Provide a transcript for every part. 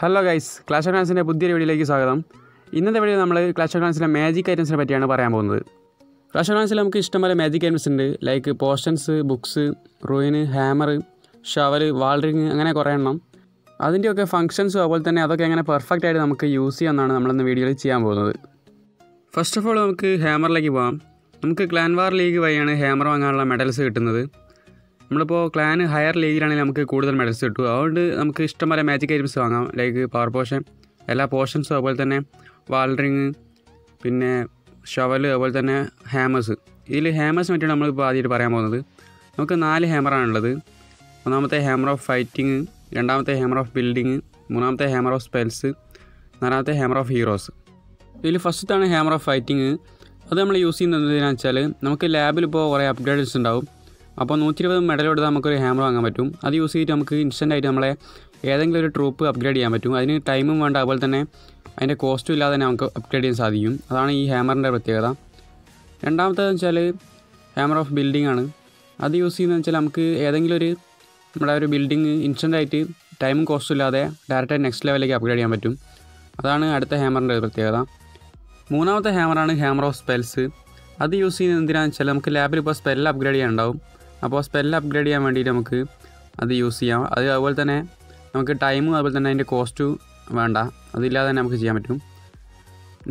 Hello guys clash of ക്ലാൻസിന്റെ പുതിയൊരു വീഡിയോയിലേക്ക് സ്വാഗതം. ഇന്നത്തെ വീഡിയോ നമ്മൾ ക്ലാഷ് ഓഫ് ക്ലാൻസിലെ മാജിക് ഐറ്റംസിനെ പറ്റിയാണ് പറയാൻ പോകുന്നത്. ക്ലാഷ് ഓഫ് ക്ലാൻസിൽ നമുക്ക് ഇഷ്ടംപോലെ മാജിക് ഐറ്റംസ് ഉണ്ട്. Like potions books ruin hammer shovel wall ring അങ്ങനെ കുറേ എണ്ണം. അതിന്റെയൊക്കെ ഫംഗ്ഷൻസും അതുപോലെ തന്നെ അതൊക്കെ എങ്ങനെ പെർഫെക്റ്റ് ആയിട്ട് നമുക്ക് യൂസ് ചെയ്യാമെന്നാണ് നമ്മളിന്ന് വീഡിയോയിൽ ചെയ്യാൻ പോകുന്നത്. ഫസ്റ്റ് ഓഫ് ഓൾ നമുക്ക് ഹാമറിലേക്ക് പോകാം നമുക്ക് ക്ലാൻവാർ ലീഗ് വഴിയാണ് ഹാമർ വാങ്ങാനുള്ള മെഡൽസ് കിട്ടുന്നത്. നമ്മളിപ്പോൾ ക്ലാൻ ഹയർ ലേജിലാണെങ്കിൽ നമുക്ക് കൂടുതൽ മെഡൽസ് കിട്ടും. അതുകൊണ്ട് നമുക്ക് ഇഷ്ടംപോലെ മാജിക് ഐറ്റംസ് വാങ്ങാം. ലൈക്ക് പവർ പോഷൻ എല്ലാ പോർഷൻസും അതുപോലെ തന്നെ വാൾറിങ് പിന്നെ ഷവൽ അതുപോലെ തന്നെ ഹാമേഴ്സ് ഇതിൽ ഹാമേഴ്സ് പറ്റിയാണ് നമ്മളിപ്പോൾ ആദ്യമായിട്ട് പറയാൻ പോകുന്നത്. നമുക്ക് നാല് ഹാമറാണുള്ളത് ഒന്നാമത്തെ ഹാമർ ഓഫ് ഫൈറ്റിങ് രണ്ടാമത്തെ ഹാമർ ഓഫ് ബിൽഡിങ് മൂന്നാമത്തെ ഹാമർ ഓഫ് സ്പെൽസ് നാലാമത്തെ ഹാമർ ഓഫ് ഹീറോസ് ഇതിൽ ഫസ്റ്റത്താണ് ഹാമർ ഓഫ് ഫൈറ്റിങ് അത് നമ്മൾ യൂസ് ചെയ്യുന്നത് എന്തിനാണെന്ന് വെച്ചാൽ നമുക്ക് ലാബിൽ ഇപ്പോൾ കുറേ അപ്ഗ്രേഡ്സ് ഉണ്ടാവും. അപ്പോൾ നൂറ്റി ഇരുപത് മെഡൽ എടുത്താൽ നമുക്കൊരു ഹാമർ വാങ്ങാൻ പറ്റും. അത് യൂസ് ചെയ്തിട്ട് നമുക്ക് ഇൻസ്റ്റന്റ് ആയിട്ട് നമ്മളെ ഏതെങ്കിലും ഒരു ട്രൂപ്പ് അപ്ഗ്രേഡ് ചെയ്യാൻ പറ്റും. അതിന് ടൈമും വേണ്ട. അതുപോലെ തന്നെ അതിന്റെ കോസ്റ്റും ഇല്ലാതെ തന്നെ നമുക്ക് അപ്ഗ്രേഡ് ചെയ്യാൻ സാധിക്കും. അതാണ് ഈ ഹാമറിന്റെ പ്രത്യേകത. രണ്ടാമത്തേന്ന് വെച്ചാൽ ഹാമർ ഓഫ് ബിൽഡിംഗ് ആണ്. അത് യൂസ് ചെയ്യുന്നതെന്ന് വെച്ചാൽ നമുക്ക് ഏതെങ്കിലും ഒരു നമ്മുടെ ഒരു ബിൽഡിങ് ഇൻസ്റ്റന്റ് ആയിട്ട് ടൈമും കോസ്റ്റും ഇല്ലാതെ ഡയറക്റ്റായി നെക്സ്റ്റ് ലെവലിലേക്ക് അപ്ഗ്രേഡ് ചെയ്യാൻ പറ്റും. അതാണ് അടുത്ത ഹാമറിന്റെ പ്രത്യേകത. മൂന്നാമത്തെ ഹാമറാണ് ഹാമർ ഓഫ് സ്പെൽസ് അത് യൂസ് ചെയ്യുന്നത് എന്തിനാണെന്ന് വെച്ചാൽ നമുക്ക് ലാബിൽ ഇപ്പോൾ സ്പെല്ല് അപ്ഗ്രേഡ് ചെയ്യാനുണ്ടാവും. അപ്പോൾ സ്പെൽ അപ്ഗ്രേഡ് ചെയ്യാൻ വേണ്ടിയിട്ട് നമുക്ക് അത് യൂസ് ചെയ്യാം. അത് അതുപോലെ തന്നെ നമുക്ക് ടൈമും അതുപോലെ തന്നെ അതിന്റെ കോസ്റ്റും വേണ്ട. അതില്ലാതെ തന്നെ നമുക്ക് ചെയ്യാൻ പറ്റും.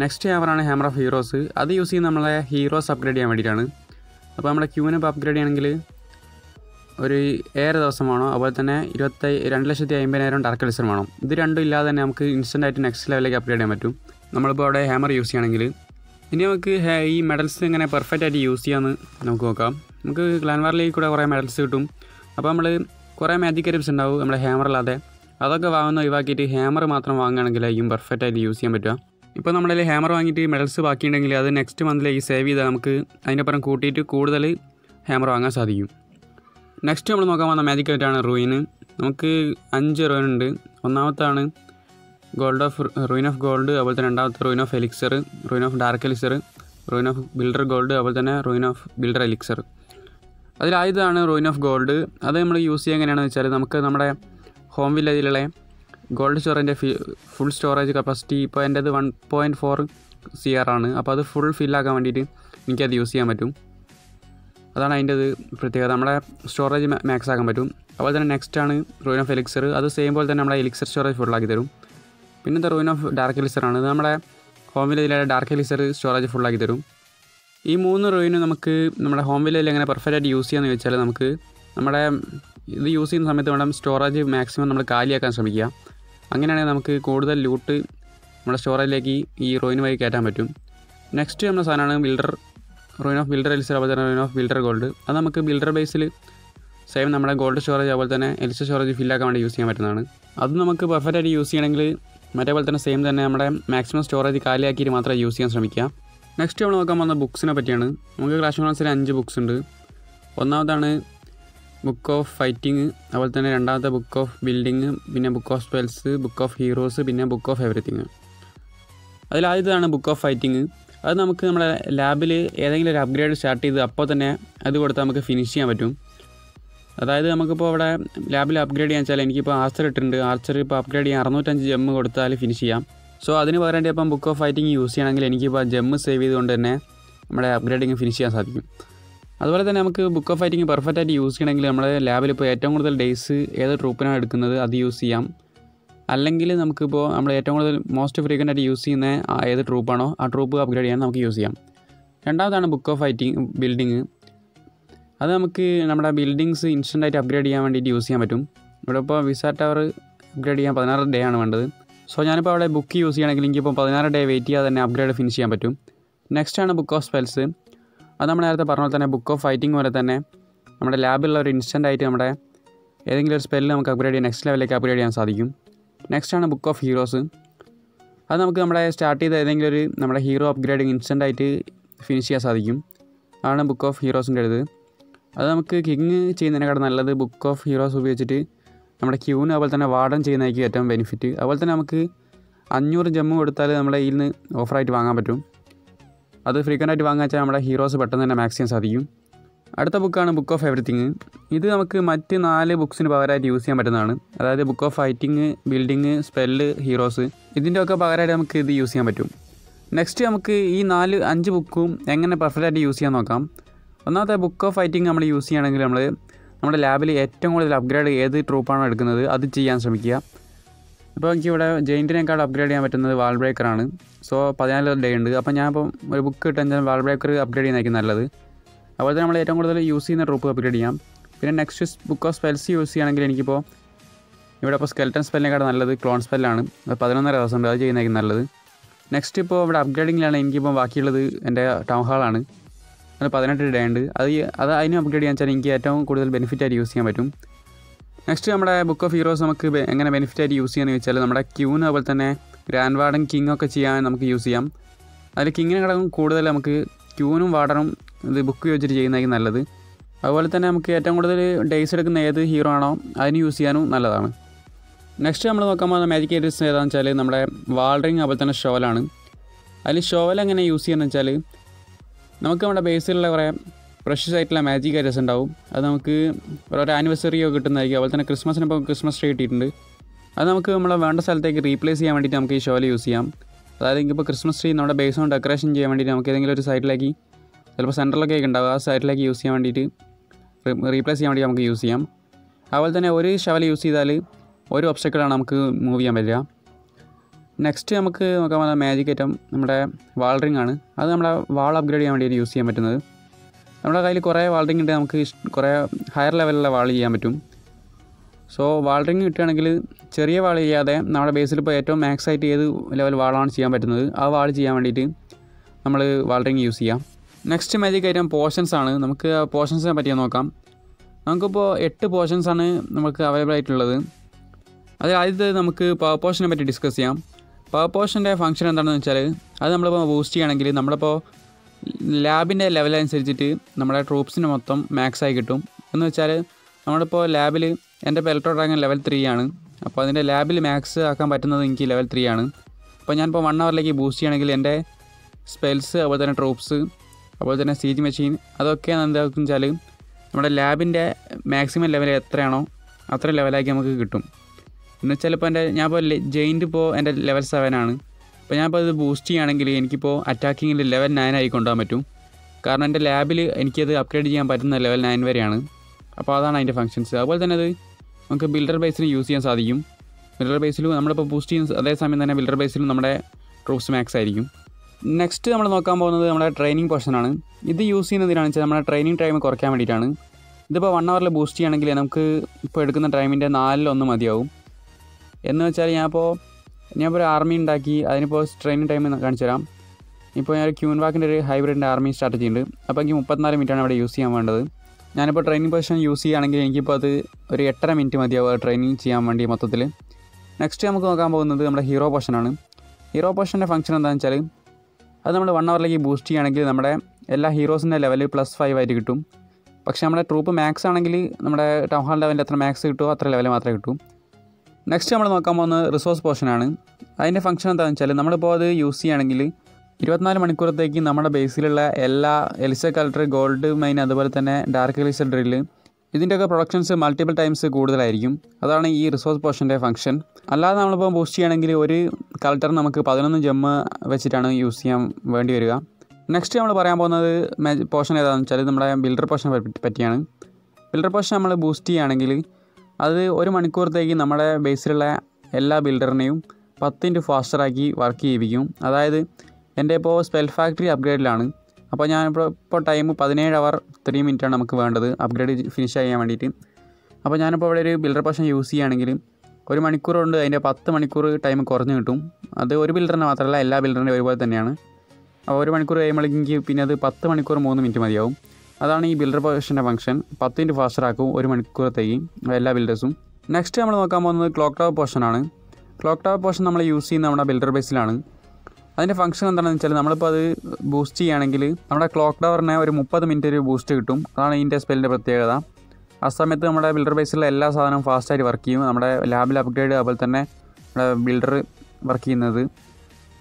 നെക്സ്റ്റ് ഹാമറാണ് ഹാമർ ഓഫ് ഹീറോസ് അത് യൂസ് ചെയ്യുന്ന നമ്മളെ ഹീറോസ് അപ്ഗ്രേഡ് ചെയ്യാൻ വേണ്ടിയിട്ടാണ്. അപ്പോൾ നമ്മുടെ ക്യൂവിന് ഇപ്പോൾ അപ്ഗ്രേഡ് ചെയ്യണമെങ്കിൽ ഒരു ഏറെ ദിവസം വേണം. അതുപോലെ തന്നെ ഇരുപത്തി രണ്ട് ലക്ഷത്തി അമ്പതിനായിരം ഡാർക്ക് ലിസ്റ്റർ വേണം. ഇത് രണ്ടും ഇല്ലാതെ തന്നെ നമുക്ക് ഇൻസ്റ്റന്റ് ആയിട്ട് നെക്സ്റ്റ് ലെവലിലേക്ക് അപ്ഗ്രേഡ് ചെയ്യാൻ പറ്റും. നമ്മളിപ്പോൾ അവിടെ ഹാമർ യൂസ് ചെയ്യണമെങ്കിൽ ഇനി നമുക്ക് ഈ മെഡൽസ് എങ്ങനെ പെർഫെക്റ്റ് ആയിട്ട് യൂസ് ചെയ്യാമെന്ന് നമുക്ക് നോക്കാം. നമുക്ക് ഗ്ലാൻവാറിലേക്ക് കൂടെ കുറേ മെഡൽസ് കിട്ടും. അപ്പോൾ നമ്മൾ കുറേ മാജിക് ഐറ്റംസ് ഉണ്ടാവും നമ്മുടെ ഹാമർ അല്ലാതെ. അതൊക്കെ വാങ്ങുന്ന ഒഴിവാക്കിയിട്ട് ഹാമർ മാത്രം വാങ്ങുകയാണെങ്കിലായിരിക്കും പെർഫെക്റ്റ് ആയിട്ട് യൂസ് ചെയ്യാൻ പറ്റുക. ഇപ്പോൾ നമ്മളതിൽ ഹാമർ വാങ്ങിയിട്ട് മെഡൽസ് ബാക്കിയുണ്ടെങ്കിൽ അത് നെക്സ്റ്റ് മന്തിലേക്ക് സേവ് ചെയ്താൽ നമുക്ക് അതിന്റെ പുറം കൂട്ടിയിട്ട് കൂടുതൽ ഹാമർ വാങ്ങാൻ സാധിക്കും. നെക്സ്റ്റ് നമ്മൾ നോക്കാൻ വന്ന മാജിക് ആയിട്ടാണ് റൂയിന് നമുക്ക് അഞ്ച് റൂയിൻ ഉണ്ട്. ഒന്നാമത്താണ് gold of ruin of gold അതുപോലെ തന്നെ രണ്ടാമത്തെ ruin of elixir ruin of dark elixir ruin of builder gold അതുപോലെ തന്നെ റൂയിൻ ഓഫ് ബിൽഡർ എലിക്സർ അതിലായതാണ് റോയിൻ ഓഫ് ഗോൾഡ് അത് നമ്മൾ യൂസ് ചെയ്യാൻ എങ്ങനെയാണെന്ന് വെച്ചാൽ നമുക്ക് നമ്മുടെ ഹോം വില്ലേജിലുള്ള ഗോൾഡ് സ്റ്റോറേജിന്റെ ഫുൾ സ്റ്റോറേജ് കപ്പാസിറ്റി ഇപ്പോൾ എന്റേത് one point four C R ആണ്. അപ്പോൾ അത് ഫുൾ ഫില്ലാക്കാൻ വേണ്ടിയിട്ട് എനിക്കത് യൂസ് ചെയ്യാൻ പറ്റും. അതാണ് അതിന്റെ ഇത് പ്രത്യേകത നമ്മുടെ സ്റ്റോറേജ് മാക്സ് ആക്കാൻ പറ്റും. അതുപോലെ തന്നെ നെക്സ്റ്റ് ആണ് റോയിൻ ഓഫ് എലിക്സർ അത് സെയിം പോലെ തന്നെ നമ്മുടെ എലിക്സർ സ്റ്റോറേജ് ഫുള്ളാക്കി തരും. പിന്നത്തെ റോയിൻ ഓഫ് ഡാർക്ക് എലിക്സർ ആണ്. ഇത് നമ്മുടെ ഹോം വില്ലേജിലെ ഡാർക്ക് എലിക്സർ സ്റ്റോറേജ് ഫുള്ളാക്കി തരും. ഈ മൂന്ന് റോയിനും നമുക്ക് നമ്മുടെ ഹോം വില്ലേജിൽ എങ്ങനെ പെർഫെക്റ്റ് ആയിട്ട് യൂസ് ചെയ്യാമെന്ന് വെച്ചാൽ നമുക്ക് നമ്മുടെ ഇത് യൂസ് ചെയ്യുന്ന സമയത്ത് വേണം സ്റ്റോറേജ് മാക്സിമം നമ്മൾ കാലിയാക്കാൻ ശ്രമിക്കുക. അങ്ങനെയാണെങ്കിൽ നമുക്ക് കൂടുതൽ ലൂട്ട് നമ്മുടെ സ്റ്റോറേജിലേക്ക് ഈ റോയിന് വഴി കയറ്റാൻ പറ്റും. നെക്സ്റ്റ് നമ്മുടെ സാധനമാണ് builder ruin of builder elixir അതുപോലെ തന്നെ റോയിൻ ഓഫ് ബിൽഡർ ഗോൾഡ് അത് നമുക്ക് ബിൽഡർ ബേസിൽ സെയിം നമ്മുടെ ഗോൾഡ് സ്റ്റോറേജ് അതുപോലെ തന്നെ എൽസ സ്റ്റോറേജ് ഫില്ലാക്കാൻ വേണ്ടി യൂസ് ചെയ്യാൻ പറ്റുന്നതാണ്. അത് നമുക്ക് പെർഫെക്റ്റ് ആയിട്ട് യൂസ് ചെയ്യണമെങ്കിൽ മറ്റേ പോലെ തന്നെ സെയിം തന്നെ നമ്മുടെ മാക്സിമം സ്റ്റോറേജ് കാലിയാക്കിയിട്ട് മാത്രമേ യൂസ് ചെയ്യാൻ ശ്രമിക്കുക. നെക്സ്റ്റ് നമ്മൾ നോക്കാൻ പോകുന്ന ബുക്സിനെ പറ്റിയാണ്. നമുക്ക് ക്ലാഷ് ഓഫ് അഞ്ച് ബുക്സ് ഉണ്ട്. ഒന്നാമതാണ് ബുക്ക് ഓഫ് ഫൈറ്റിംഗ് അതുപോലെ തന്നെ രണ്ടാമത്തെ ബുക്ക് ഓഫ് ബിൽഡിങ് പിന്നെ book of spells book of heroes പിന്നെ ബുക്ക് ഓഫ് എവറിത്തിങ് അതിലാദ്യതാണ് ബുക്ക് ഓഫ് ഫൈറ്റിംഗ് അത് നമുക്ക് നമ്മുടെ ലാബിൽ ഏതെങ്കിലും ഒരു അപ്ഗ്രേഡ് സ്റ്റാർട്ട് ചെയ്ത് അപ്പോൾ തന്നെ അത് കൊടുത്താൽ നമുക്ക് ഫിനിഷ് ചെയ്യാൻ പറ്റും. അതായത് നമുക്കിപ്പോൾ അവിടെ ലാബിൽ അപ്ഗ്രേഡ് ചെയ്യാൻ വെച്ചാൽ എനിക്കിപ്പോൾ ആർച്ചർ ഇട്ടിട്ടുണ്ട്. ആർച്ചർ ഇപ്പോൾ അപ്ഗ്രേഡ് ചെയ്യാൻ അറുന്നൂറ്റഞ്ച് ജെമ്മ് കൊടുത്താൽ ഫിനിഷ് ചെയ്യാം. സോ അതിന് പകരം ഇപ്പം ബുക്ക് ഓഫ് ഫൈറ്റിംഗ് യൂസ് ചെയ്യണമെങ്കിൽ എനിക്കിപ്പോൾ ജെമ്മ് സേവ് ചെയ്തുകൊണ്ട് തന്നെ നമ്മുടെ അപ്ഗ്രേഡിങ് ഫിനിഷ് ചെയ്യാൻ സാധിക്കും. അതുപോലെ തന്നെ നമുക്ക് ബുക്ക് ഓഫ് ഫൈറ്റിംഗ് പെർഫെക്റ്റ് ആയിട്ട് യൂസ് ചെയ്യണമെങ്കിൽ നമ്മുടെ ലാബിൽ ഇപ്പോൾ ഏറ്റവും കൂടുതൽ ഡേയ്സ് ഏത് ട്രൂപ്പിനാണ് എടുക്കുന്നത് അത് യൂസ് ചെയ്യാം. അല്ലെങ്കിൽ നമുക്കിപ്പോൾ നമ്മൾ ഏറ്റവും കൂടുതൽ മോസ്റ്റ് ഫ്രീക്വന്റ് ആയിട്ട് യൂസ് ചെയ്യുന്ന ഏത് ട്രൂപ്പാണോ ആ ട്രൂപ്പ് അപ്ഗ്രേഡ് ചെയ്യാൻ നമുക്ക് യൂസ് ചെയ്യാം. രണ്ടാമതാണ് ബുക്ക് ഓഫ് ഫൈറ്റിംഗ് ബിൽഡിങ് അത് നമുക്ക് നമ്മുടെ ബിൽഡിങ്സ് ഇൻസ്റ്റന്റ് ആയിട്ട് അപ്ഗ്രേഡ് ചെയ്യാൻ വേണ്ടിയിട്ട് യൂസ് ചെയ്യാൻ പറ്റും. ഇവിടെ ഇപ്പോൾ വിസ ടവർ അപ്ഗ്രേഡ് ചെയ്യാൻ പതിനാറ് ഡേ ആണ് വേണ്ടത്. സോ ഞാനിപ്പോൾ അവിടെ ബുക്ക് യൂസ് ചെയ്യണമെങ്കിൽ എനിക്കിപ്പോൾ പതിനാറ് ഡേ വെയിറ്റ് ചെയ്യാതെ തന്നെ അപ്ഗ്രേഡ് ഫിനിഷ് ചെയ്യാൻ പറ്റും. നെക്സ്റ്റ് ആണ് ബുക്ക് ഓഫ് സ്പെൽസ് അത് നമ്മൾ നേരത്തെ പറഞ്ഞ പോലെ തന്നെ ബുക്ക് ഓഫ് ഫൈറ്റിംഗ് പോലെ തന്നെ നമ്മുടെ ലാബിലുള്ള ഒരു ഇൻസ്റ്റന്റ് ആയിട്ട് നമ്മുടെ ഏതെങ്കിലും ഒരു സ്പെല്ല് നമുക്ക് അപ്ഗ്രേഡ് ചെയ്യാൻ നെക്സ്റ്റ് ലെവലിലേക്ക് അപ്ഗ്രേഡ് ചെയ്യാൻ സാധിക്കും. നെക്സ്റ്റ് ആണ് ബുക്ക് ഓഫ് ഹീറോസ് അത് നമുക്ക് നമ്മുടെ സ്റ്റാർട്ട് ചെയ്ത ഏതെങ്കിലും ഒരു നമ്മുടെ ഹീറോ അപ്ഗ്രേഡിങ് ഇൻസ്റ്റന്റ് ആയിട്ട് ഫിനിഷ് ചെയ്യാൻ സാധിക്കും. അതാണ് ബുക്ക് ഓഫ് ഹീറോസിന്റെ അടുത്ത് അത് നമുക്ക് കിങ് ചെയ്യുന്നതിനേക്കാൾ നല്ലത് ബുക്ക് ഓഫ് ഹീറോസ് ഉപയോഗിച്ചിട്ട് നമ്മുടെ ക്യൂവിന് അതുപോലെ തന്നെ വാർഡൻ ചെയ്യുന്നതായിരിക്കും ഏറ്റവും ബെനിഫിറ്റ് അതുപോലെ തന്നെ നമുക്ക് അഞ്ഞൂറ് ജമ്മു കൊടുത്താൽ നമ്മുടെ ഇതിൽ നിന്ന് ഓഫറായിട്ട് വാങ്ങാൻ പറ്റും. അത് ഫ്രീക്വന്റ് ആയിട്ട് വാങ്ങാൻ വെച്ചാൽ നമ്മുടെ ഹീറോസ് പെട്ടെന്ന് തന്നെ മാക്സ് ചെയ്യാൻ സാധിക്കും. അടുത്ത ബുക്കാണ് ബുക്ക് ഓഫ് എവറിത്തിങ് ഇത് നമുക്ക് മറ്റ് നാല് ബുക്സിന് പകരമായിട്ട് യൂസ് ചെയ്യാൻ പറ്റുന്നതാണ്. അതായത് book of fighting building spell heroes ഇതിന്റെയൊക്കെ പകരമായിട്ട് നമുക്ക് ഇത് യൂസ് ചെയ്യാൻ പറ്റും. നെക്സ്റ്റ് നമുക്ക് ഈ നാല് അഞ്ച് ബുക്കും എങ്ങനെ പെർഫെക്റ്റായിട്ട് യൂസ് ചെയ്യാൻ നോക്കാം. ഒന്നാമത്തെ ബുക്ക് ഓഫ് ഫൈറ്റിംഗ് നമ്മൾ യൂസ് ചെയ്യുകയാണെങ്കിൽ നമ്മൾ നമ്മുടെ ലാബിൽ ഏറ്റവും കൂടുതൽ അപ്ഗ്രേഡ് ഏത് ട്രൂപ്പാണോ എടുക്കുന്നത് അത് ചെയ്യാൻ ശ്രമിക്കുക. അപ്പോൾ എനിക്ക് ഇവിടെ ജെയിന്റിനേക്കാൾ അപ്ഗ്രേഡ് ചെയ്യാൻ പറ്റുന്നത് വാൾ ബ്രേക്കറാണ് സോ പതിനാല് ഡേ ഉണ്ട്. അപ്പോൾ ഞാൻ ഇപ്പോൾ ഒരു ബുക്ക് കിട്ടാൻ വാൾ ബ്രേക്കർ അപ്ഗ്രേഡ് ചെയ്യുന്നതായിരിക്കും നല്ലത്. അതുപോലെ നമ്മൾ ഏറ്റവും കൂടുതൽ യൂസ് ചെയ്യുന്ന ട്രൂപ്പ് അപ്ഗ്രേഡ് ചെയ്യാം. പിന്നെ next book of spells use ചെയ്യുകയാണെങ്കിൽ എനിക്കിപ്പോൾ ഇവിടെ ഇപ്പോൾ സ്കെൽട്ടൺ സ്പെല്ലിനേക്കാൾ നല്ലത് ക്ലോൺ സ്പെല്ലാണ് പതിനൊന്നര ദിവസം ഉണ്ട്. അത് ചെയ്യുന്നതായിരിക്കും നല്ലത്. നെക്സ്റ്റ് ഇപ്പോൾ ഇവിടെ അപ്ഗ്രേഡിങ്ങിലാണ് എനിക്കിപ്പോൾ ബാക്കിയുള്ളത് എന്റെ ടൗൺ ഹാളാണ് അത് പതിനെട്ട് ഡേ ഉണ്ട് അത് അത് അതിന് അപ്ഗ്രേഡ് ചെയ്യാൻ വെച്ചാൽ എനിക്ക് ഏറ്റവും കൂടുതൽ ബെനിഫിറ്റായിട്ട് യൂസ് ചെയ്യാൻ പറ്റും. നെക്സ്റ്റ് നമ്മുടെ ബുക്ക് ഓഫ് ഹീറോസ് നമുക്ക് എങ്ങനെ ബെനിഫിറ്റായിട്ട് യൂസ് ചെയ്യാമെന്ന് വെച്ചാൽ നമ്മുടെ ക്യൂന് അതുപോലെ തന്നെ ഗ്രാൻഡ് വാർഡൻ കിങ് ഒക്കെ ചെയ്യാൻ നമുക്ക് യൂസ് ചെയ്യാം. അതിൽ കിങ്ങിനെക്കാളും കൂടുതൽ നമുക്ക് ക്യൂനും വാർഡനും ഇത് ബുക്ക് വെച്ചിട്ട് ചെയ്യുന്നതായിരിക്കും നല്ലത്. അതുപോലെ തന്നെ നമുക്ക് ഏറ്റവും കൂടുതൽ ഡേയ്സ് എടുക്കുന്ന ഏത് ഹീറോ ആണോ അതിന് യൂസ് ചെയ്യാനും നല്ലതാണ്. നെക്സ്റ്റ് നമ്മൾ നോക്കാൻ പോകുന്ന മാജിക് ഏരിയസ് ഏതാണെന്ന് വെച്ചാൽ നമ്മുടെ വാൾഡറിങ് അതുപോലെ തന്നെ ഷോവലാണ് അതിൽ ഷോവൽ എങ്ങനെ യൂസ് ചെയ്യുന്നതെന്ന് വെച്ചാൽ നമുക്ക് നമ്മുടെ ബേസിലുള്ള കുറേ പ്രഷ്യസ് ആയിട്ടുള്ള മാജിക് ഐറ്റംസ് ഉണ്ടാവും. അത് നമുക്ക് ഓരോ ആനിവേഴ്സറിയോ കിട്ടുന്നതായിരിക്കും. അതുപോലെ തന്നെ ക്രിസ്മസിനൊപ്പം ക്രിസ്മസ് ട്രീ കിട്ടിയിട്ടുണ്ട് അത് നമുക്ക് നമ്മളെ വേണ്ട സ്ഥലത്തേക്ക് റീപ്ലേസ് ചെയ്യാൻ വേണ്ടിയിട്ട് നമുക്ക് ഈ ഷോയിൽ യൂസ് ചെയ്യാം. അതായത് ഇപ്പോൾ ക്രിസ്മസ് ട്രീ നമ്മുടെ ബേസ് കൊണ്ട് ഡെക്കറേഷൻ ചെയ്യാൻ വേണ്ടിയിട്ട് നമുക്ക് ഏതെങ്കിലും ഒരു സൈഡിലേക്ക് ചിലപ്പോൾ സെന്ററിലൊക്കെ ഉണ്ടാവും. ആ സൈഡിലേക്ക് യൂസ് ചെയ്യാൻ വേണ്ടിയിട്ട് റീപ്ലേസ് ചെയ്യാൻ വേണ്ടി നമുക്ക് യൂസ് ചെയ്യാം. അതുപോലെ തന്നെ ഒരു ഷവൽ യൂസ് ചെയ്താൽ ഒരു ഒബ്സ്റ്റക്കിളാണ് നമുക്ക് മൂവ് ചെയ്യാൻ പറ്റുക. നെക്സ്റ്റ് നമുക്ക് നോക്കാൻ പോകുന്ന മാജിക് ഐറ്റം നമ്മുടെ വാൾറിംഗ് ആണ്. അത് നമ്മുടെ വാൾ അപ്ഗ്രേഡ് ചെയ്യാൻ വേണ്ടിയിട്ട് യൂസ് ചെയ്യാൻ പറ്റുന്നത്. നമ്മുടെ കയ്യിൽ കുറേ വാൾറിംഗ് ഉണ്ട്. നമുക്ക് കുറേ ഹയർ ലെവലിലുള്ള വാൾ ചെയ്യാൻ പറ്റും. സോ വാൾറിംഗ് കിട്ടുകയാണെങ്കിൽ ചെറിയ വാൾ ചെയ്യാതെ നമ്മുടെ ബേസിൽ ഇപ്പോൾ ഏറ്റവും മാക്സ് ആയിട്ട് ഏത് ലെവൽ വാളാണ് ചെയ്യാൻ പറ്റുന്നത്? ആ വാൾ ചെയ്യാൻ വേണ്ടിയിട്ട് നമ്മൾ വാൾറിംഗ് യൂസ് ചെയ്യാം. നെക്സ്റ്റ് മാജിക് ഐറ്റം പോർഷൻസ് ആണ്. നമുക്ക് പോർഷൻസിനെ പറ്റി നോക്കാം. നമുക്കിപ്പോൾ എട്ട് ആണ് നമുക്ക് അവൈലബിൾ ആയിട്ടുള്ളത്. അതിൽ ആദ്യത്തെ നമുക്ക് പവർ പോർഷനെ പറ്റി ഡിസ്കസ് ചെയ്യാം. പവർ പോർഷന്റെ ഫംഗ്ഷൻ എന്താണെന്ന് വെച്ചാൽ അത് നമ്മളിപ്പോൾ ബൂസ്റ്റ് ചെയ്യുകയാണെങ്കിൽ നമ്മളിപ്പോൾ ലാബിന്റെ ലെവൽ അനുസരിച്ചിട്ട് നമ്മുടെ ട്രൂപ്സിന് മൊത്തം മാക്സ് ആയി കിട്ടും. എന്ന് വെച്ചാൽ നമ്മളിപ്പോൾ ലാബിൽ എന്റെ ഇപ്പോൾ ഡ്രാഗൺ ലെവൽ ത്രീ ആണ്. അപ്പോൾ അതിന്റെ ലാബിൽ മാക്സ് ആക്കാൻ പറ്റുന്നത് എനിക്ക് ലെവൽ ത്രീ ആണ്. അപ്പോൾ ഞാനിപ്പോൾ വൺ അവറിലേക്ക് ബൂസ്റ്റ് ചെയ്യണമെങ്കിൽ എന്റെ സ്പെൽസ് അതുപോലെ തന്നെ ട്രൂപ്സ് അതുപോലെ തന്നെ സീജ് മെഷീൻ അതൊക്കെ എന്താണെന്ന് വെച്ചാൽ നമ്മുടെ ലാബിന്റെ മാക്സിമം ലെവൽ എത്രയാണോ അത്ര ലെവലാക്കി നമുക്ക് കിട്ടും. എന്ന് വെച്ചാൽ ഇപ്പോൾ എന്റെ ഞാൻ ഇപ്പോൾ ജെയിന്റ് ഇപ്പോൾ എന്റെ ലെവൽ സെവൻ ആണ്. അപ്പോൾ ഞാനിപ്പോൾ ഇത് ബൂസ്റ്റ് ചെയ്യുകയാണെങ്കിൽ എനിക്കിപ്പോൾ അറ്റാക്കിങ്ങിൽ ലെവൽ നയൻ ആയി കൊണ്ടുപോകാൻ പറ്റും. കാരണം എന്റെ ലാബിൽ എനിക്കത് അപ്ഗ്രേഡ് ചെയ്യാൻ പറ്റുന്ന ലെവൽ നയൻ വരെയാണ്. അപ്പോൾ അതാണ് അതിന്റെ ഫങ്ഷൻസ് അതുപോലെ തന്നെ അത് നമുക്ക് ബിൽഡർ ബേസിൽ യൂസ് ചെയ്യാൻ സാധിക്കും. ബിൽഡർ ബേസിലും നമ്മളിപ്പോൾ ബൂസ്റ്റ് ചെയ്യുന്ന അതേസമയം തന്നെ ബിൽഡർ ബേസിലും നമ്മുടെ ട്രൂപ്സ് മാക്സ് ആയിരിക്കും. നെക്സ്റ്റ് നമ്മൾ നോക്കാൻ പോകുന്നത് നമ്മുടെ ട്രെയിനിങ് പോർഷനാണ് ഇത് യൂസ് ചെയ്യുന്നതിനാണെന്ന് വെച്ചാൽ നമ്മുടെ ട്രെയിനിങ് ടൈം കുറയ്ക്കാൻ വേണ്ടിയിട്ടാണ്. ഇതിപ്പോൾ വൺ അവറിൽ ബൂസ്റ്റ് ചെയ്യുകയാണെങ്കിൽ നമുക്ക് ഇപ്പോൾ എടുക്കുന്ന ടൈമിന്റെ നാലിലൊന്ന് മതിയാവും. എന്ന് വെച്ചാൽ ഞാനിപ്പോൾ ഞാനിപ്പോൾ ഒരു ആർമി ഉണ്ടാക്കി അതിനിപ്പോൾ ട്രെയിനിങ് ടൈം കാണിച്ചു തരാം ഇപ്പോൾ ഞാൻ ക്യൂൻ വാക്കിന്റെ ഒരു ഹൈബ്രിഡിന്റെ ആർമി സ്ട്രാറ്റജി ഉണ്ട്. അപ്പോൾ എനിക്ക് മുപ്പത്തിനാല് മിനിറ്റാണ് അവിടെ യൂസ് ചെയ്യാൻ വേണ്ടത്. ഞാനിപ്പോൾ ട്രെയിനിങ് പൊസിഷൻ യൂസ് ചെയ്യുകയാണെങ്കിൽ എനിക്കിപ്പോൾ അത് ഒരു എട്ടര മിനിറ്റ് മതിയാവും ട്രെയിനിങ് ചെയ്യാൻ വേണ്ടി മൊത്തത്തിൽ നെക്സ്റ്റ് നമുക്ക് നോക്കാൻ പോകുന്നത് നമ്മുടെ ഹീറോ പൊഷനാണ് ഹീറോ പൊഷന്റെ ഫംഗ്ഷൻ എന്താണെന്ന് വെച്ചാൽ അത് നമ്മൾ വൺ അവറിലേക്ക് ബൂസ്റ്റ് ചെയ്യുകയാണെങ്കിൽ നമ്മുടെ എല്ലാ ഹീറോസിന്റെ ലെവൽ പ്ലസ് ഫൈവ് ആയിട്ട് കിട്ടും. പക്ഷേ നമ്മുടെ ട്രൂപ്പ് മാക്സ് ആണെങ്കിൽ നമ്മുടെ ടൗൺ ഹാൾ ലെവലിൽ എത്ര മാക്സ് കിട്ടുമോ അത്ര ലെവൽ മാത്രമേ കിട്ടൂ. നെക്സ്റ്റ് നമ്മൾ നോക്കാൻ പോകുന്നത് റിസോഴ്സ് പോർഷനാണ് അതിന്റെ ഫംഗ്ഷൻ എന്താണെന്ന് വെച്ചാൽ നമ്മളിപ്പോൾ അത് യൂസ് ചെയ്യുകയാണെങ്കിൽ ഇരുപത്തിനാല് മണിക്കൂറത്തേക്ക് നമ്മുടെ ബേസിലുള്ള എല്ലാ എലിസ കൾട്ടർ ഗോൾഡ് മൈൻ അതുപോലെ തന്നെ ഡാർക്ക് എലിസ ഡ്രില്ല് ഇതിന്റെയൊക്കെ പ്രൊഡക്ഷൻസ് മൾട്ടിപ്പിൾ ടൈംസ് കൂടുതലായിരിക്കും. അതാണ് ഈ റിസോഴ്സ് പോർഷന്റെ ഫംഗ്ഷൻ അല്ലാതെ നമ്മളിപ്പോൾ ബൂസ്റ്റ് ചെയ്യണമെങ്കിൽ ഒരു കൾട്ടർ നമുക്ക് പതിനൊന്ന് ജമ്മ് വെച്ചിട്ടാണ് യൂസ് ചെയ്യാൻ വേണ്ടി വരിക. നെക്സ്റ്റ് നമ്മൾ പറയാൻ പോകുന്നത് പോർഷൻ ഏതാണെന്ന് വെച്ചാൽ നമ്മുടെ ബിൽഡർ പോർഷനെ പറ്റിയാണ്. ബിൽഡർ പോർഷൻ നമ്മൾ ബൂസ്റ്റ് ചെയ്യുകയാണെങ്കിൽ അത് ഒരു മണിക്കൂറത്തേക്ക് നമ്മുടെ ബേസിലുള്ള എല്ലാ ബിൽഡറിനെയും പത്തിന്റെ ഫാസ്റ്ററാക്കി വർക്ക് ചെയ്യിപ്പിക്കും. അതായത് എന്റെ ഇപ്പോൾ സ്പെൽ ഫാക്ടറി അപ്ഗ്രേഡിലാണ് അപ്പോൾ ഞാൻ ഇപ്പോൾ ഇപ്പോൾ ടൈം പതിനേഴ് അവർ ത്രീ മിനിറ്റാണ് നമുക്ക് വേണ്ടത്. അപ്ഗ്രേഡ് ഫിനിഷ് ചെയ്യാൻ വേണ്ടിയിട്ട്. അപ്പോൾ ഞാനിപ്പോൾ ഇവിടെ ഒരു ബിൽഡർ പോർഷൻ യൂസ് ചെയ്യുകയാണെങ്കിൽ ഒരു മണിക്കൂർ കൊണ്ട് അതിന്റെ പത്ത് മണിക്കൂർ ടൈം കുറഞ്ഞ് കിട്ടും. അത് ഒരു ബിൽഡറിന് മാത്രമല്ല എല്ലാ ബിൽഡറിന്റെ ഒരുപോലെ തന്നെയാണ്. അപ്പോൾ ഒരു മണിക്കൂർ കഴിയുമ്പോഴേക്ക് പിന്നെ അത് പത്ത് മണിക്കൂർ മൂന്ന് മിനിറ്റ് മതിയാവും. അതാണ് ഈ ബിൽഡർ പൊസിഷന്റെ ഫംഗ്ഷൻ പത്ത് മിനിറ്റ് ഫാസ്റ്റർ ആക്കും ഒരു മണിക്കൂറത്തേക്ക് എല്ലാ ബിൽഡേഴ്സും നെക്സ്റ്റ് നമ്മൾ നോക്കാൻ പോകുന്നത് ക്ലോക്ക് ടവർ പോർഷനാണ് ക്ലോക്ക് ടവർ പോർഷൻ നമ്മൾ യൂസ് ചെയ്യുന്ന നമ്മുടെ ബിൽഡർ ബേസിലാണ് അതിന്റെ ഫംഗ്ഷൻ എന്താണെന്ന് വെച്ചാൽ നമ്മളിപ്പോൾ അത് ബൂസ്റ്റ് ചെയ്യുകയാണെങ്കിൽ നമ്മുടെ ക്ലോക്ക് ടവറിനെ ഒരു മുപ്പത് മിനിറ്റ് ഒരു ബൂസ്റ്റ് കിട്ടും. അതാണ് ഇതിന്റെ സ്പെല്ലിന്റെ പ്രത്യേകത. ആ സമയത്ത് നമ്മുടെ ബിൽഡർ ബേസിലുള്ള എല്ലാ സാധനവും ഫാസ്റ്റായിട്ട് വർക്ക് ചെയ്യും. നമ്മുടെ ലാബിൽ അപ്ഗ്രേഡ് അതുപോലെ തന്നെ നമ്മുടെ ബിൽഡർ വർക്ക് ചെയ്യുന്നത്.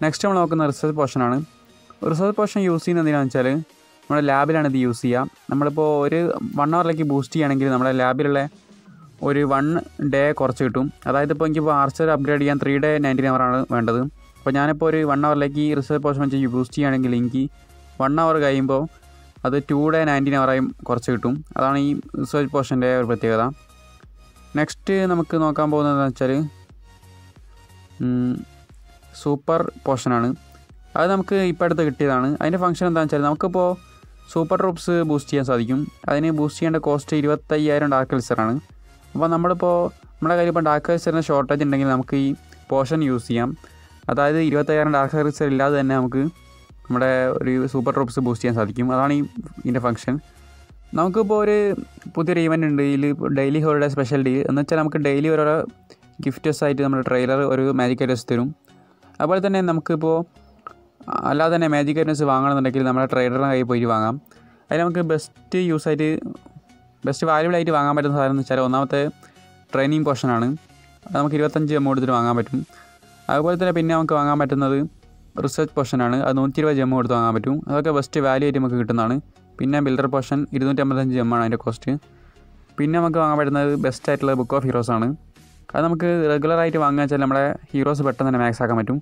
നെക്സ്റ്റ് നമ്മൾ നോക്കുന്ന റിസർച്ച് പോർഷനാണ് റിസർച്ച് പോർഷൻ യൂസ് ചെയ്യുന്നത് എന്തിനാണെന്ന് വെച്ചാൽ നമ്മുടെ ലാബിലാണ് ഇത് യൂസ് ചെയ്യുക നമ്മളിപ്പോൾ ഒരു വൺ അവറിലേക്ക് ബൂസ്റ്റ് ചെയ്യുകയാണെങ്കിൽ നമ്മുടെ ലാബിലുള്ള ഒരു വൺ ഡേ കുറച്ച് കിട്ടും. അതായത് ഇപ്പോൾ എനിക്കിപ്പോൾ ആർച്ചർ അപ്ഗ്രേഡ് ചെയ്യാൻ ത്രീ ഡേ നയന്റീൻ അവറാണ് വേണ്ടത്. അപ്പോൾ ഞാനിപ്പോൾ ഒരു വൺ അവറിലേക്ക് റിസർവ് പോർഷൻ വെച്ച് ബൂസ്റ്റ് ചെയ്യുകയാണെങ്കിൽ എനിക്ക് വൺ അവർ കഴിയുമ്പോൾ അത് ടു ഡേ നയന്റീൻ അവറായും കുറച്ച് കിട്ടും. അതാണ് ഈ റിസർച്ച് പോർഷന്റെ ഒരു പ്രത്യേകത. നെക്സ്റ്റ് നമുക്ക് നോക്കാൻ പോകുന്നത് വെച്ചാൽ സൂപ്പർ പോർഷനാണ് അത് നമുക്ക് ഇപ്പോൾ അടുത്ത് കിട്ടിയതാണ്. അതിന്റെ ഫംഗ്ഷൻ എന്താണെന്ന് വെച്ചാൽ നമുക്കിപ്പോൾ സൂപ്പർ ട്രൂപ്സ് ബൂസ്റ്റ് ചെയ്യാൻ സാധിക്കും. അതിന് ബൂസ്റ്റ് ചെയ്യേണ്ട കോസ്റ്റ് ഇരുപത്തയ്യായിരം ഡാർക്ക് കൾച്ചറാണ് അപ്പോൾ നമ്മളിപ്പോൾ നമ്മുടെ കയ്യിൽ ഇപ്പോൾ ഡാർക്ക് കൾച്ചറിന് ഷോർട്ടേജ് ഉണ്ടെങ്കിൽ നമുക്ക് ഈ പോഷൻ യൂസ് ചെയ്യാം. അതായത് ഇരുപത്തയ്യായിരം ഡാർക്ക് കൾച്ചർ ഇല്ലാതെ തന്നെ നമുക്ക് നമ്മുടെ ഒരു സൂപ്പർ ട്രൂപ്സ് ബൂസ്റ്റ് ചെയ്യാൻ സാധിക്കും. അതാണ് ഈ ഇതിന്റെ ഫംഗ്ഷൻ നമുക്കിപ്പോൾ ഒരു പുതിയൊരു ഈവന്റ് ഉണ്ട്. ഇതിൽ ഡെയിലി ഹോളിഡേ സ്പെഷ്യൽ ഡേ എന്ന് വെച്ചാൽ നമുക്ക് ഡെയിലി ഓരോരോ ഗിഫ്റ്റസ് ആയിട്ട് നമ്മുടെ ട്രെയിലർ ഒരു മാജിക് ഐറ്റംസ് തരും. അതുപോലെ തന്നെ നമുക്കിപ്പോൾ അല്ലാതെ തന്നെ മാജിക് ഐറ്റംസ് വാങ്ങണമെന്നുണ്ടെങ്കിൽ നമ്മുടെ ട്രേഡറിന്റെ കയ്യിൽ പോയിട്ട് വാങ്ങാം. അതിൽ നമുക്ക് ബെസ്റ്റ് യൂസ് ആയിട്ട് ബെസ്റ്റ് വാല്യുബിൾ ആയിട്ട് വാങ്ങാൻ പറ്റുന്ന സാധനം എന്ന് വെച്ചാൽ ഒന്നാമത്തെ ട്രെയിനിങ് പോർഷനാണ് അത് നമുക്ക് ഇരുപത്തഞ്ച് എം കൊടുത്തിട്ട് വാങ്ങാൻ പറ്റും. അതുപോലെ തന്നെ പിന്നെ നമുക്ക് വാങ്ങാൻ പറ്റുന്നത് റിസർച്ച് പോർഷനാണ് അത് നൂറ്റി ഇരുപത് ജമ്മ കൊടുത്ത് വാങ്ങാൻ പറ്റും. അതൊക്കെ ബെസ്റ്റ് വാല്യൂ ആയിട്ട് നമുക്ക് കിട്ടുന്നതാണ്. പിന്നെ ബിൽഡർ പോർഷൻ ഇരുന്നൂറ്റി അമ്പത്തഞ്ച് ജമ്മാണ് അതിന്റെ കോസ്റ്റ് പിന്നെ നമുക്ക് വാങ്ങാൻ പറ്റുന്നത് ബെസ്റ്റ് ആയിട്ടുള്ള ബുക്ക് ഓഫ് ഹീറോസ് ആണ്. അത് നമുക്ക് റെഗുലറായിട്ട് വാങ്ങുക വെച്ചാൽ നമ്മുടെ ഹീറോസ് പെട്ടെന്ന് തന്നെ മാക്സ് ആക്കാൻ പറ്റും.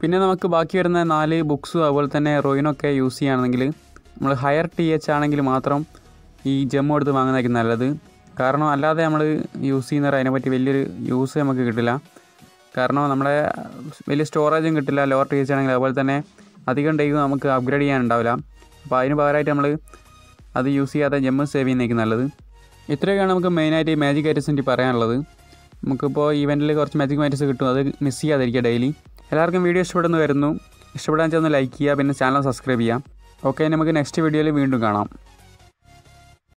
പിന്നെ നമുക്ക് ബാക്കി വരുന്ന നാല് ബുക്സും അതുപോലെ തന്നെ റോയിനൊക്കെ യൂസ് ചെയ്യുകയാണെങ്കിൽ നമ്മൾ ഹയർ ടി എച്ച് ആണെങ്കിൽ മാത്രം ഈ ജമ്മു എടുത്ത് വാങ്ങുന്നതായിരിക്കും നല്ലത്. കാരണം അല്ലാതെ നമ്മൾ യൂസ് ചെയ്യുന്നവർ അതിനെപ്പറ്റി വലിയൊരു യൂസ് നമുക്ക് കിട്ടില്ല. കാരണം നമ്മുടെ വലിയ സ്റ്റോറേജും കിട്ടില്ല ലോവർ ടി എച്ച് ആണെങ്കിൽ അതുപോലെ തന്നെ അധികം ടൈം നമുക്ക് അപ്ഗ്രേഡ് ചെയ്യാനുണ്ടാവില്ല. അപ്പോൾ അതിന് പകരമായിട്ട് നമ്മൾ അത് യൂസ് ചെയ്യാതെ ജമ്മ് സേവ് ചെയ്യുന്നതായിരിക്കും നല്ലത്. ഇത്രയൊക്കെയാണ് നമുക്ക് മെയിനായിട്ട് ഈ മാജിക് ഐറ്റംസിന്റെ പറയാനുള്ളത്. നമുക്കിപ്പോൾ ഇവന്റിൽ കുറച്ച് മാജിക് ഐറ്റംസ് കിട്ടും. അത് മിസ് ചെയ്യാതിരിക്കുക ഡെയിലി എല്ലാവർക്കും വീഡിയോ ഇഷ്ടപ്പെടുന്നു വരുന്നു. ഇഷ്ടപ്പെടാൻ ചെന്ന് ലൈക്ക് ചെയ്യുക പിന്നെ ചാനൽ സബ്സ്ക്രൈബ് ചെയ്യാം ഓക്കെ നമുക്ക് നെക്സ്റ്റ് വീഡിയോയിൽ വീണ്ടും കാണാം.